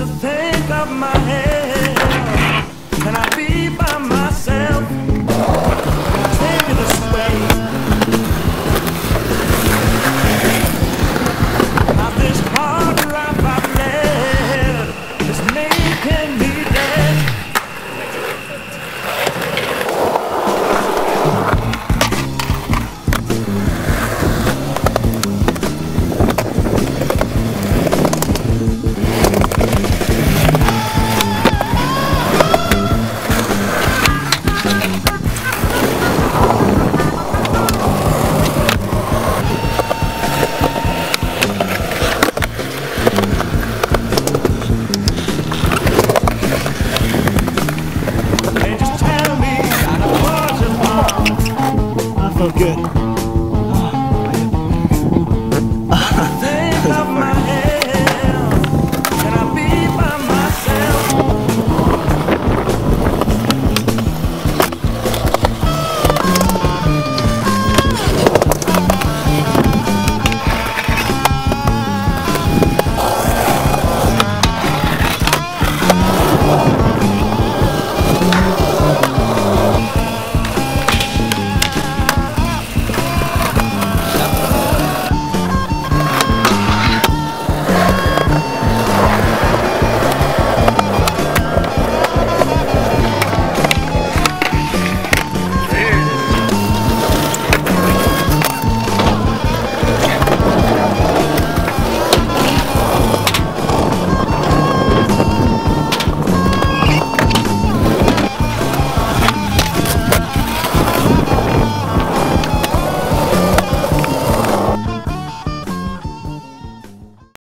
to think of my so good.